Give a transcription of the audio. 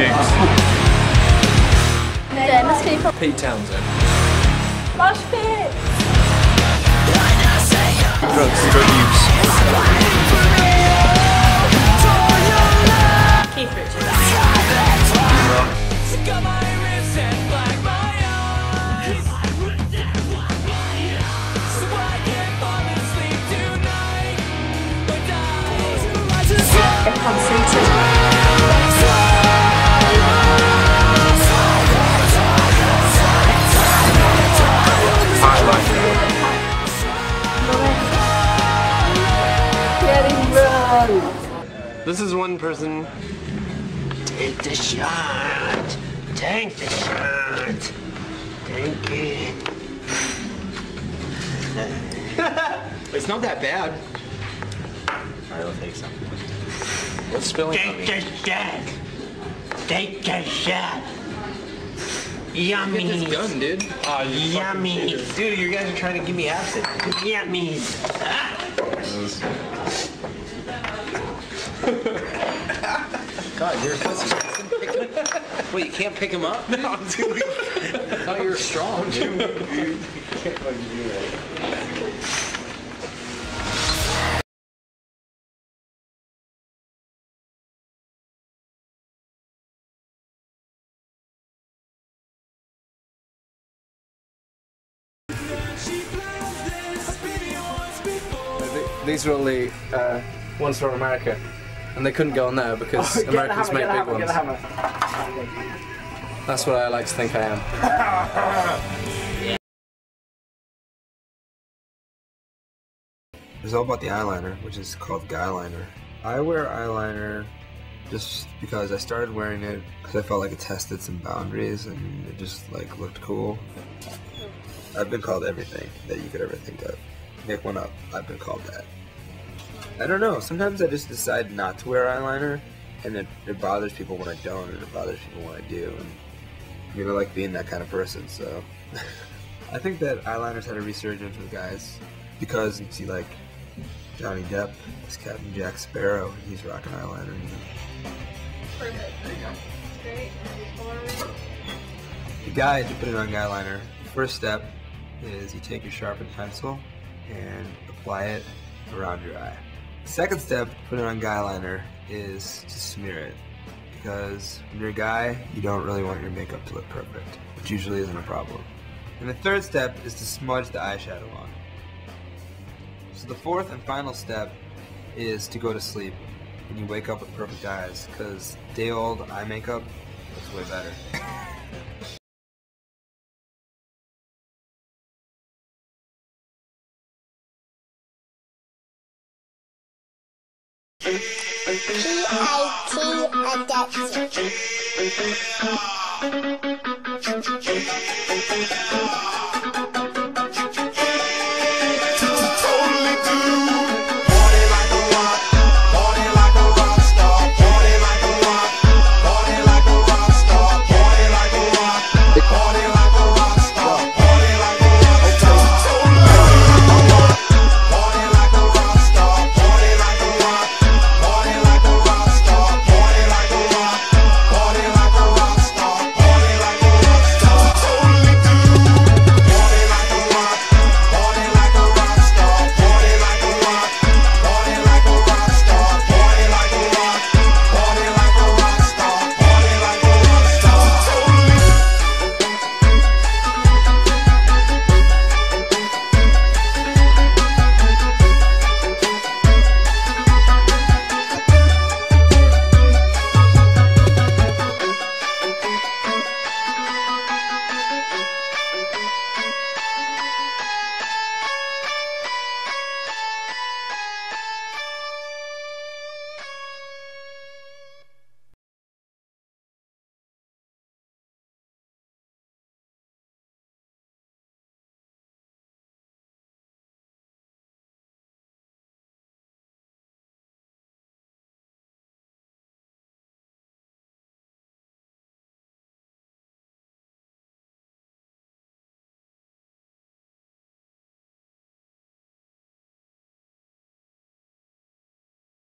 Kings. Dennis people. Pete Townshend. Mosh pit. Drugs. Drug use. Keith Richards. This is one person. Take the shot. Take the shot. Take it. It's not that bad. Alright, I'll take some. What's spilling on Take me? the shot. Take the shot. Yummy. Get this gun, dude. Ah, you Yummy. Dude, you guys are trying to give me acid. Yummy. God, you're a pussy. Wait, you can't pick him up? No, dude. I thought you were strong, dude. you can't fucking do that. These are only uh, ones from America, and they couldn't go on there because Americans make big ones. That's what I like to think I am. It's all about the eyeliner, which is called guyliner. I wear eyeliner just because I started wearing it because I felt like it tested some boundaries and it just like looked cool. I've been called everything that you could ever think of. Make one up. I've been called that. I don't know. Sometimes I just decide not to wear eyeliner, and it, it bothers people when I don't, and it bothers people when I do. And I mean, I like being that kind of person, so I think that eyeliners had a resurgence with guys because you see like Johnny Depp is Captain Jack Sparrow, and he's rocking eyeliner. You know. Perfect. Great. The guide to putting on the first step is you take your sharpened pencil and apply it around your eye. Second step to putting on guyliner is to smear it. Because when you're a guy, you don't really want your makeup to look perfect, which usually isn't a problem. And the third step is to smudge the eyeshadow on. So the fourth and final step is to go to sleep and you wake up with perfect eyes because day old eye makeup looks way better. P-I-T adapter.